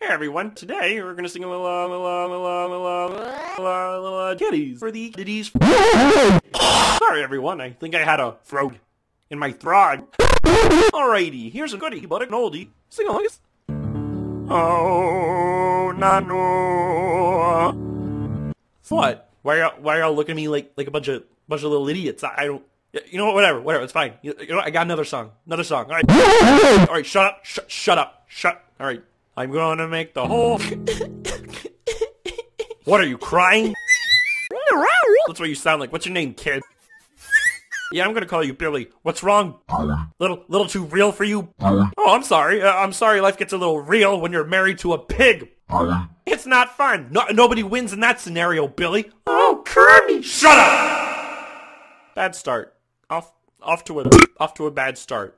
Hey everyone, today we're gonna sing a little, uh, little, uh, little, uh, little, uh, little, uh, little, uh, kitties for the kitties. Sorry everyone, I think I had a throat in my throat. Alrighty, here's a goodie, but an oldie. Sing along. Oh, Nano. What? Why are why are y'all looking at me like like a bunch of bunch of little idiots? I, I don't. You know what? Whatever. Whatever. It's fine. You, you know what? I got another song. Another song. All right. All right. Shut up. Shut. Shut up. Shut. All right. I'm gonna make the whole. what are you crying? That's what you sound like. What's your name, kid? Yeah, I'm gonna call you Billy. What's wrong? Little, little too real for you? Oh, I'm sorry. Uh, I'm sorry. Life gets a little real when you're married to a pig. It's not fun. No, nobody wins in that scenario, Billy. Oh, Kirby! Shut up! Bad start. Off, off to a, off to a bad start.